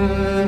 Mm-hmm.